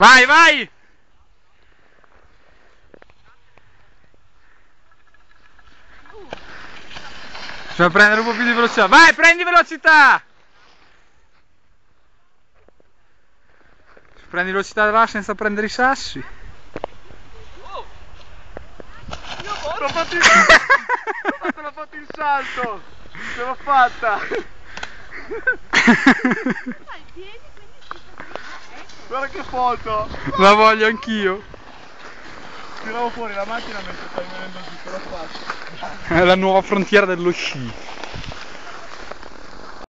Vai, vai! Bisogna prendere un po' più di velocità. Vai, prendi velocità! Prendi velocità là senza prendere i sassi. L'ho fatto il salto! L'ho fatto il salto! Ce l'ho fatta! Guarda che foto! La voglio anch'io. Tiravo fuori la macchina mentre stai venendo giù, ce l'ho fatta! È la nuova frontiera dello sci.